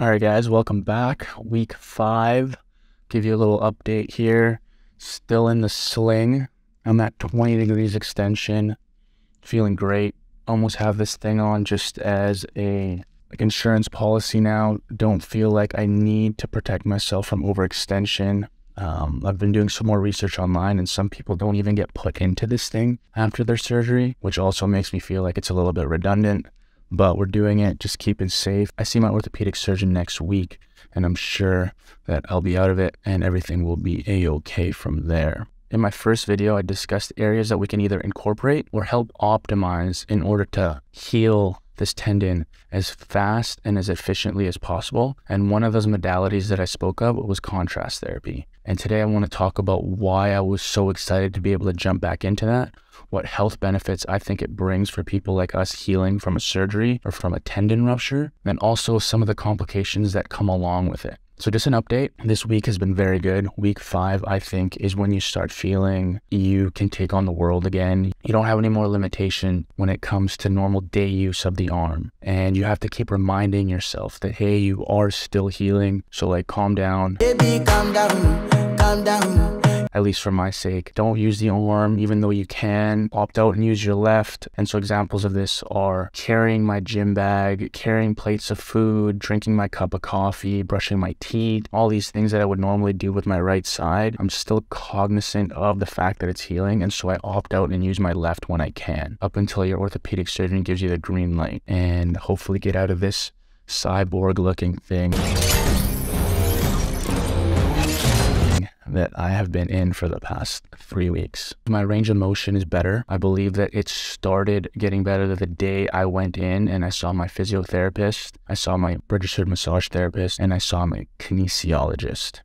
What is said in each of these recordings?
All right, guys, welcome back. Week five. Give you a little update here. Still in the sling. I'm at 20 degrees extension. Feeling great. Almost have this thing on just as a like insurance policy now. Don't feel like I need to protect myself from overextension. Um, I've been doing some more research online, and some people don't even get put into this thing after their surgery, which also makes me feel like it's a little bit redundant but we're doing it just keeping safe. I see my orthopedic surgeon next week, and I'm sure that I'll be out of it and everything will be a-okay from there. In my first video, I discussed areas that we can either incorporate or help optimize in order to heal this tendon as fast and as efficiently as possible. And one of those modalities that I spoke of was contrast therapy. And today I want to talk about why I was so excited to be able to jump back into that, what health benefits I think it brings for people like us healing from a surgery or from a tendon rupture, and also some of the complications that come along with it. So, just an update. This week has been very good. Week five, I think, is when you start feeling you can take on the world again. You don't have any more limitation when it comes to normal day use of the arm. And you have to keep reminding yourself that, hey, you are still healing. So, like, calm down. Baby, calm down, calm down at least for my sake. Don't use the arm, even though you can. Opt out and use your left. And so examples of this are carrying my gym bag, carrying plates of food, drinking my cup of coffee, brushing my teeth, all these things that I would normally do with my right side. I'm still cognizant of the fact that it's healing. And so I opt out and use my left when I can, up until your orthopedic surgeon gives you the green light and hopefully get out of this cyborg looking thing. That I have been in for the past three weeks. My range of motion is better. I believe that it started getting better the day I went in and I saw my physiotherapist, I saw my registered massage therapist, and I saw my kinesiologist.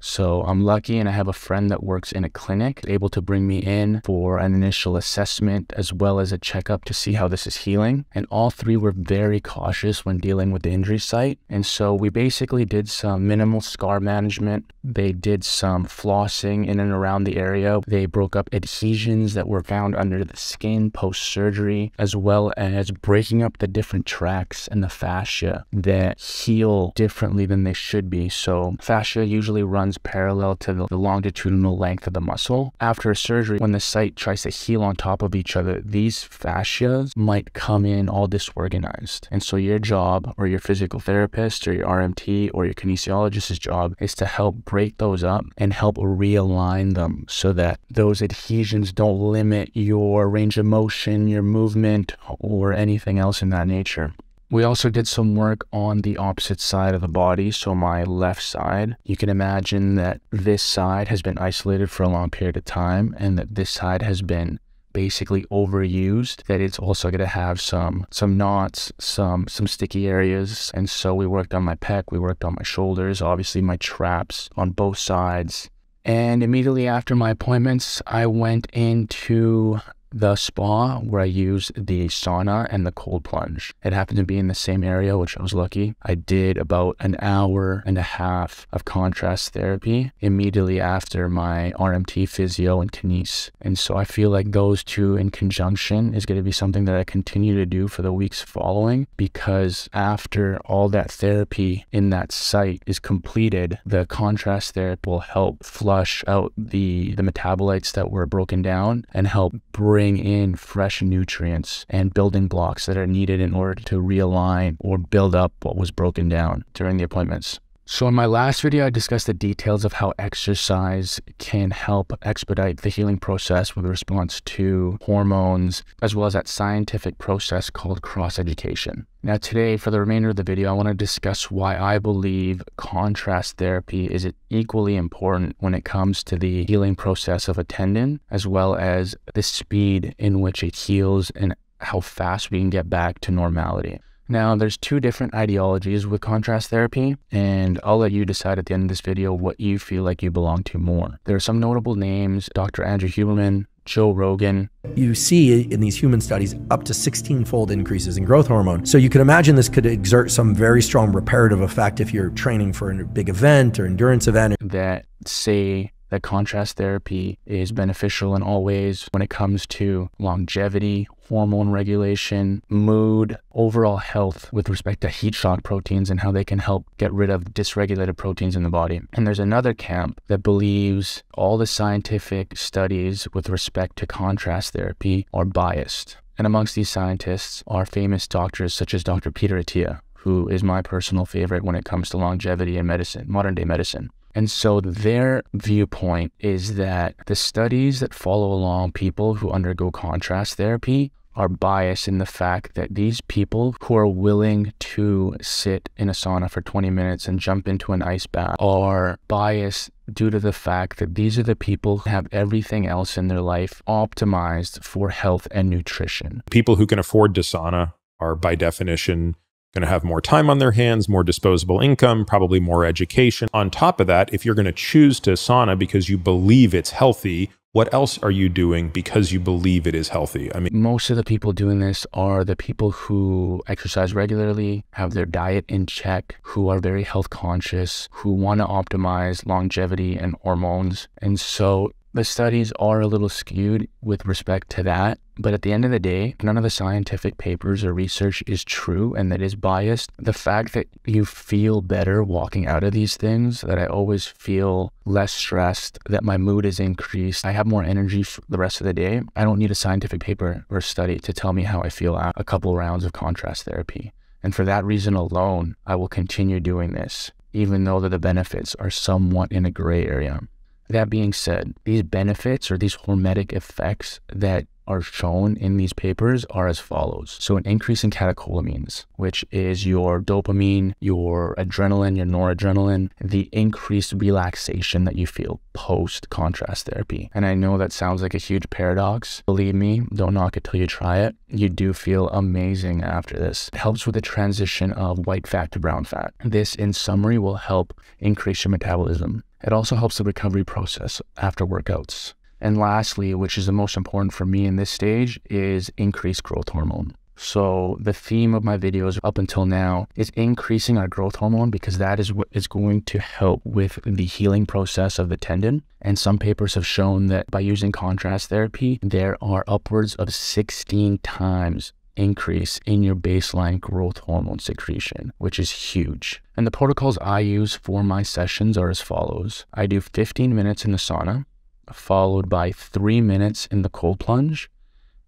So I'm lucky and I have a friend that works in a clinic able to bring me in for an initial assessment as well as a checkup to see how this is healing. And all three were very cautious when dealing with the injury site. And so we basically did some minimal scar management. They did some flossing in and around the area. They broke up adhesions that were found under the skin post surgery, as well as breaking up the different tracts and the fascia that heal differently than they should be. So fascia usually runs runs parallel to the longitudinal length of the muscle. After a surgery, when the site tries to heal on top of each other, these fascias might come in all disorganized. And so your job or your physical therapist or your RMT or your kinesiologist's job is to help break those up and help realign them so that those adhesions don't limit your range of motion, your movement, or anything else in that nature. We also did some work on the opposite side of the body, so my left side. You can imagine that this side has been isolated for a long period of time and that this side has been basically overused that it's also going to have some some knots some some sticky areas and so we worked on my pec we worked on my shoulders obviously my traps on both sides and immediately after my appointments i went into the spa where I used the sauna and the cold plunge. It happened to be in the same area, which I was lucky. I did about an hour and a half of contrast therapy immediately after my RMT physio and kines. And so I feel like those two in conjunction is going to be something that I continue to do for the weeks following because after all that therapy in that site is completed, the contrast therapy will help flush out the, the metabolites that were broken down and help bring bring in fresh nutrients and building blocks that are needed in order to realign or build up what was broken down during the appointments. So in my last video, I discussed the details of how exercise can help expedite the healing process with response to hormones, as well as that scientific process called cross-education. Now today, for the remainder of the video, I want to discuss why I believe contrast therapy is equally important when it comes to the healing process of a tendon, as well as the speed in which it heals and how fast we can get back to normality. Now, there's two different ideologies with contrast therapy, and I'll let you decide at the end of this video what you feel like you belong to more. There are some notable names, Dr. Andrew Huberman, Joe Rogan. You see in these human studies up to 16 fold increases in growth hormone. So you can imagine this could exert some very strong reparative effect if you're training for a big event or endurance event. That say that contrast therapy is beneficial in all ways when it comes to longevity, hormone regulation, mood, overall health with respect to heat shock proteins and how they can help get rid of dysregulated proteins in the body. And there's another camp that believes all the scientific studies with respect to contrast therapy are biased. And amongst these scientists are famous doctors such as Dr. Peter Attia, who is my personal favorite when it comes to longevity in medicine, modern day medicine. And so their viewpoint is that the studies that follow along people who undergo contrast therapy are biased in the fact that these people who are willing to sit in a sauna for 20 minutes and jump into an ice bath are biased due to the fact that these are the people who have everything else in their life optimized for health and nutrition. People who can afford to sauna are by definition going to have more time on their hands, more disposable income, probably more education. On top of that, if you're going to choose to sauna because you believe it's healthy, what else are you doing because you believe it is healthy? I mean, most of the people doing this are the people who exercise regularly, have their diet in check, who are very health conscious, who want to optimize longevity and hormones. And so the studies are a little skewed with respect to that. But at the end of the day, none of the scientific papers or research is true and that is biased. The fact that you feel better walking out of these things, that I always feel less stressed, that my mood is increased, I have more energy for the rest of the day. I don't need a scientific paper or study to tell me how I feel after a couple rounds of contrast therapy. And for that reason alone, I will continue doing this, even though the benefits are somewhat in a gray area. That being said, these benefits or these hormetic effects that are shown in these papers are as follows. So, an increase in catecholamines, which is your dopamine, your adrenaline, your noradrenaline, the increased relaxation that you feel post contrast therapy. And I know that sounds like a huge paradox. Believe me, don't knock it till you try it. You do feel amazing after this. It helps with the transition of white fat to brown fat. This, in summary, will help increase your metabolism. It also helps the recovery process after workouts. And lastly, which is the most important for me in this stage, is increased growth hormone. So the theme of my videos up until now is increasing our growth hormone because that is what is going to help with the healing process of the tendon. And some papers have shown that by using contrast therapy, there are upwards of 16 times increase in your baseline growth hormone secretion, which is huge. And the protocols I use for my sessions are as follows. I do 15 minutes in the sauna, followed by three minutes in the cold plunge,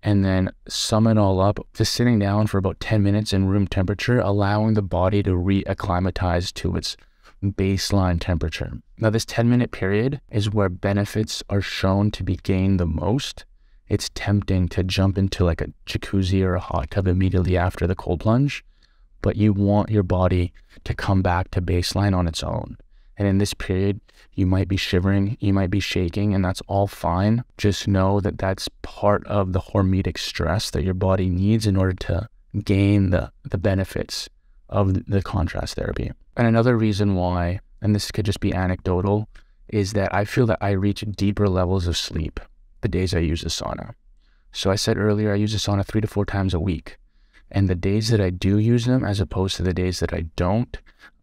and then sum it all up to sitting down for about 10 minutes in room temperature, allowing the body to reacclimatize to its baseline temperature. Now, this 10 minute period is where benefits are shown to be gained the most it's tempting to jump into like a jacuzzi or a hot tub immediately after the cold plunge, but you want your body to come back to baseline on its own. And in this period, you might be shivering, you might be shaking, and that's all fine. Just know that that's part of the hormetic stress that your body needs in order to gain the, the benefits of the contrast therapy. And another reason why, and this could just be anecdotal, is that I feel that I reach deeper levels of sleep the days I use the sauna. So I said earlier, I use the sauna three to four times a week. And the days that I do use them, as opposed to the days that I don't,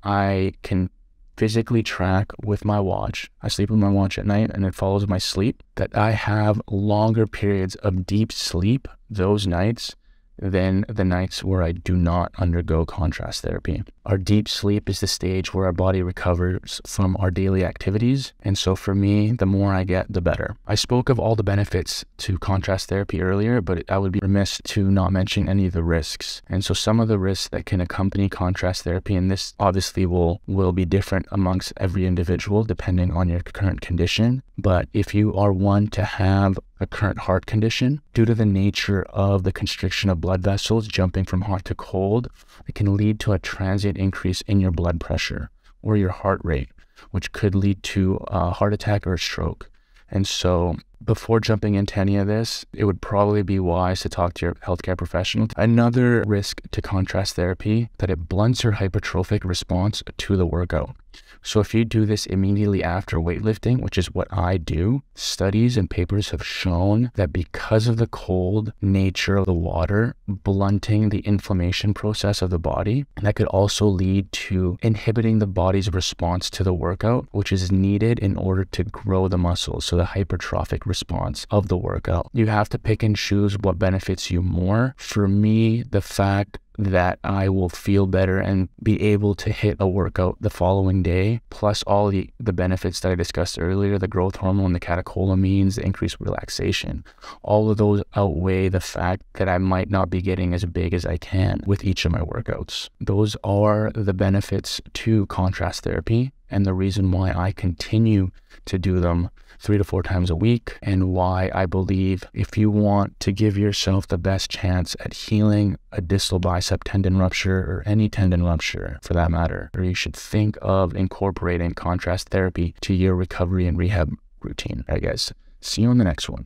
I can physically track with my watch. I sleep with my watch at night and it follows my sleep that I have longer periods of deep sleep those nights than the nights where I do not undergo contrast therapy. Our deep sleep is the stage where our body recovers from our daily activities. And so for me, the more I get, the better. I spoke of all the benefits to contrast therapy earlier, but I would be remiss to not mention any of the risks. And so some of the risks that can accompany contrast therapy, and this obviously will, will be different amongst every individual depending on your current condition. But if you are one to have a current heart condition, due to the nature of the constriction of blood vessels jumping from hot to cold, it can lead to a transient increase in your blood pressure or your heart rate, which could lead to a heart attack or a stroke. And so before jumping into any of this, it would probably be wise to talk to your healthcare professional. Another risk to contrast therapy that it blunts your hypertrophic response to the workout. So if you do this immediately after weightlifting, which is what I do, studies and papers have shown that because of the cold nature of the water, blunting the inflammation process of the body, that could also lead to inhibiting the body's response to the workout, which is needed in order to grow the muscles. So the hypertrophic response of the workout. You have to pick and choose what benefits you more. For me, the fact that I will feel better and be able to hit a workout the following day, plus all the, the benefits that I discussed earlier the growth hormone, the catecholamines, the increased relaxation. All of those outweigh the fact that I might not be getting as big as I can with each of my workouts. Those are the benefits to contrast therapy and the reason why I continue to do them three to four times a week, and why I believe if you want to give yourself the best chance at healing a distal bicep tendon rupture or any tendon rupture for that matter, or you should think of incorporating contrast therapy to your recovery and rehab routine. I guess. See you on the next one.